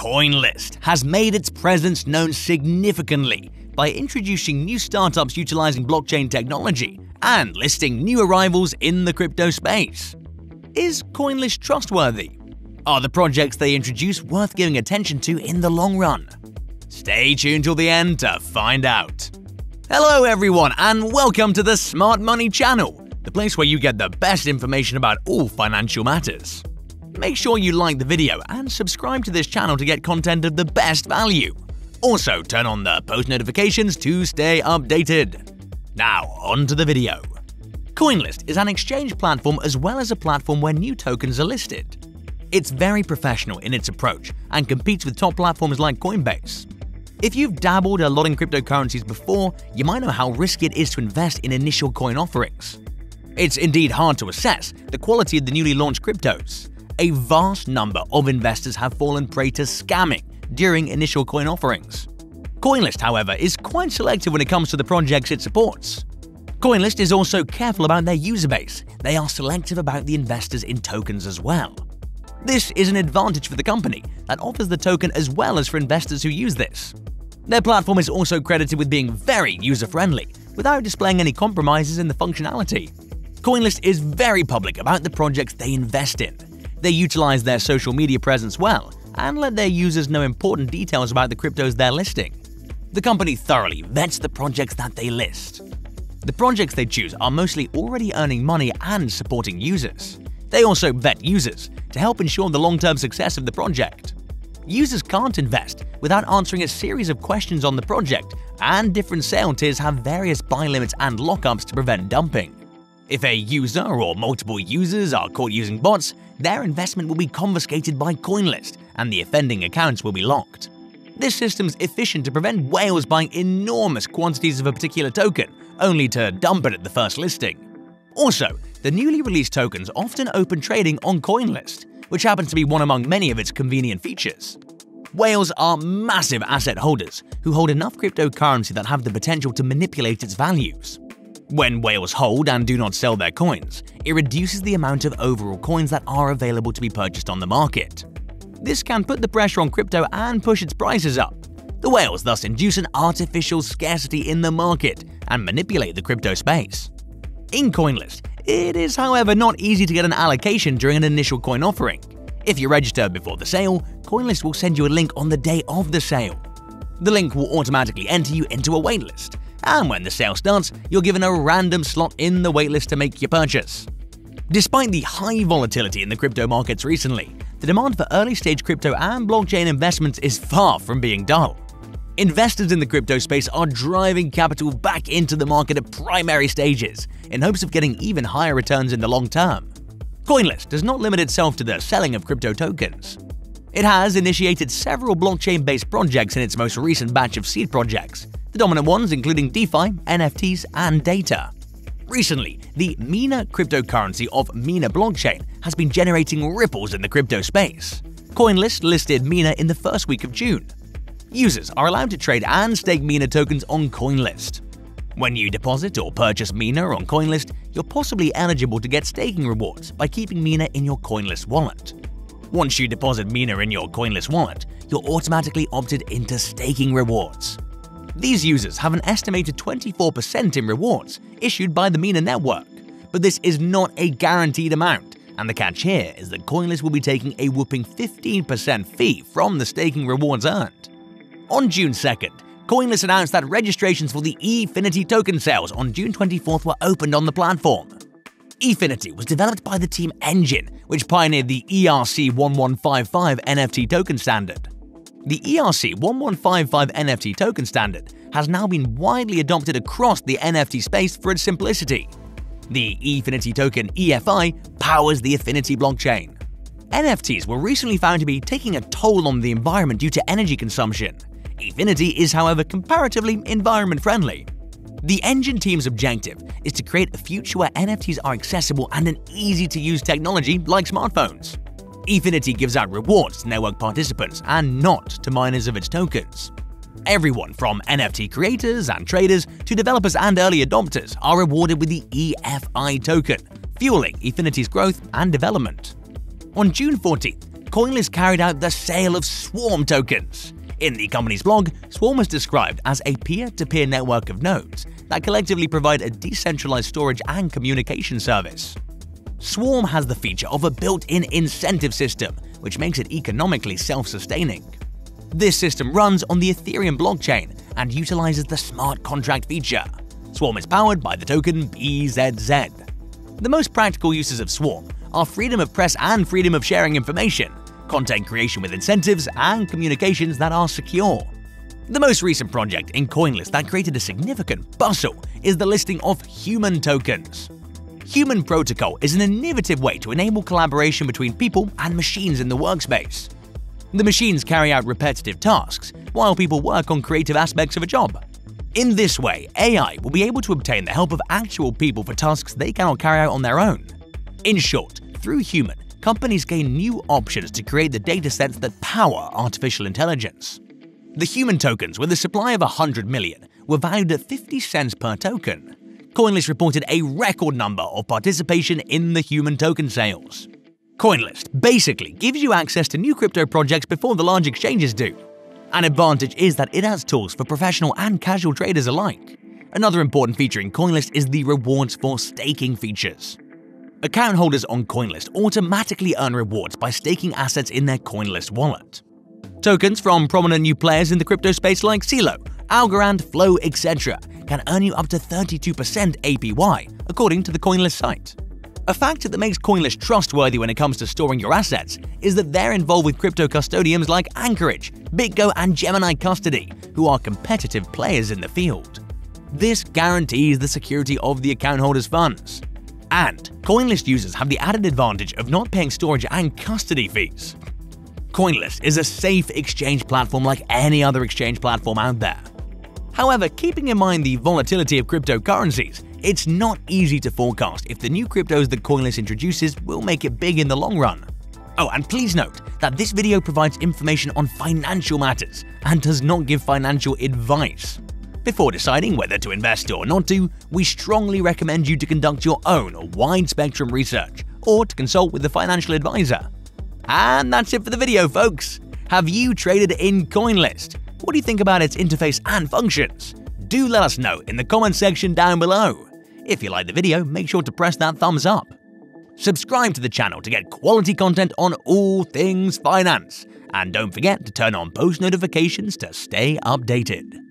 CoinList has made its presence known significantly by introducing new startups utilizing blockchain technology and listing new arrivals in the crypto space. Is CoinList trustworthy? Are the projects they introduce worth giving attention to in the long run? Stay tuned till the end to find out. Hello, everyone, and welcome to the Smart Money Channel, the place where you get the best information about all financial matters. Make sure you like the video and subscribe to this channel to get content of the best value. Also, turn on the post notifications to stay updated. Now, on to the video. CoinList is an exchange platform as well as a platform where new tokens are listed. It's very professional in its approach and competes with top platforms like Coinbase. If you've dabbled a lot in cryptocurrencies before, you might know how risky it is to invest in initial coin offerings. It's indeed hard to assess the quality of the newly launched cryptos, a vast number of investors have fallen prey to scamming during initial coin offerings. CoinList, however, is quite selective when it comes to the projects it supports. CoinList is also careful about their user base. They are selective about the investors in tokens as well. This is an advantage for the company that offers the token as well as for investors who use this. Their platform is also credited with being very user-friendly, without displaying any compromises in the functionality. CoinList is very public about the projects they invest in, they utilize their social media presence well and let their users know important details about the cryptos they're listing. The company thoroughly vets the projects that they list. The projects they choose are mostly already earning money and supporting users. They also vet users to help ensure the long-term success of the project. Users can't invest without answering a series of questions on the project, and different sale tiers have various buy limits and lockups to prevent dumping. If a user or multiple users are caught using bots, their investment will be confiscated by CoinList and the offending accounts will be locked. This system's efficient to prevent whales buying enormous quantities of a particular token, only to dump it at the first listing. Also, the newly released tokens often open trading on CoinList, which happens to be one among many of its convenient features. Whales are massive asset holders who hold enough cryptocurrency that have the potential to manipulate its values. When whales hold and do not sell their coins, it reduces the amount of overall coins that are available to be purchased on the market. This can put the pressure on crypto and push its prices up. The whales thus induce an artificial scarcity in the market and manipulate the crypto space. In CoinList, it is however not easy to get an allocation during an initial coin offering. If you register before the sale, CoinList will send you a link on the day of the sale. The link will automatically enter you into a waitlist, and when the sale starts, you're given a random slot in the waitlist to make your purchase. Despite the high volatility in the crypto markets recently, the demand for early stage crypto and blockchain investments is far from being dull. Investors in the crypto space are driving capital back into the market at primary stages in hopes of getting even higher returns in the long term. CoinList does not limit itself to the selling of crypto tokens. It has initiated several blockchain based projects in its most recent batch of seed projects, the dominant ones including DeFi, NFTs, and data. Recently, the Mina cryptocurrency of Mina blockchain has been generating ripples in the crypto space. CoinList listed Mina in the first week of June. Users are allowed to trade and stake Mina tokens on CoinList. When you deposit or purchase Mina on CoinList, you're possibly eligible to get staking rewards by keeping Mina in your CoinList wallet. Once you deposit Mina in your CoinList wallet, you're automatically opted into staking rewards. These users have an estimated 24% in rewards issued by the Mina network, but this is not a guaranteed amount, and the catch here is that CoinList will be taking a whooping 15% fee from the staking rewards earned. On June 2nd, CoinList announced that registrations for the Efinity token sales on June 24th were opened on the platform. Efinity was developed by the team Enjin, which pioneered the ERC1155 NFT token standard. The ERC1155 NFT token standard has now been widely adopted across the NFT space for its simplicity. The Efinity token EFI powers the Efinity blockchain. NFTs were recently found to be taking a toll on the environment due to energy consumption. Efinity is, however, comparatively environment friendly. The Enjin team's objective is to create a future where NFTs are accessible and an easy to use technology like smartphones. Efinity gives out rewards to network participants and not to miners of its tokens. Everyone from NFT creators and traders to developers and early adopters are rewarded with the EFI token, fueling Efinity's growth and development. On June 14th, Coinlist carried out the sale of Swarm tokens. In the company's blog, Swarm is described as a peer-to-peer network of nodes that collectively provide a decentralized storage and communication service. Swarm has the feature of a built-in incentive system, which makes it economically self-sustaining. This system runs on the Ethereum blockchain and utilizes the smart contract feature. Swarm is powered by the token BZZ. The most practical uses of Swarm are freedom of press and freedom of sharing information, content creation with incentives, and communications that are secure. The most recent project in CoinList that created a significant bustle is the listing of human tokens. Human Protocol is an innovative way to enable collaboration between people and machines in the workspace. The machines carry out repetitive tasks, while people work on creative aspects of a job. In this way, AI will be able to obtain the help of actual people for tasks they cannot carry out on their own. In short, through Human, companies gain new options to create the datasets that power artificial intelligence. The human tokens, with a supply of 100 million, were valued at 50 cents per token. CoinList reported a record number of participation in the human token sales. CoinList basically gives you access to new crypto projects before the large exchanges do. An advantage is that it has tools for professional and casual traders alike. Another important feature in CoinList is the rewards for staking features. Account holders on CoinList automatically earn rewards by staking assets in their CoinList wallet. Tokens from prominent new players in the crypto space like Celo, Algorand, Flow, etc. can earn you up to 32% APY, according to the CoinList site. A factor that makes CoinList trustworthy when it comes to storing your assets is that they're involved with crypto custodians like Anchorage, BitGo, and Gemini Custody, who are competitive players in the field. This guarantees the security of the account holder's funds. And CoinList users have the added advantage of not paying storage and custody fees. CoinList is a safe exchange platform like any other exchange platform out there. However, keeping in mind the volatility of cryptocurrencies, it's not easy to forecast if the new cryptos that CoinList introduces will make it big in the long run. Oh, and please note that this video provides information on financial matters and does not give financial advice. Before deciding whether to invest or not to, we strongly recommend you to conduct your own wide spectrum research or to consult with a financial advisor. And that's it for the video, folks. Have you traded in CoinList? What do you think about its interface and functions? Do let us know in the comment section down below. If you like the video, make sure to press that thumbs up. Subscribe to the channel to get quality content on all things finance. And don't forget to turn on post notifications to stay updated.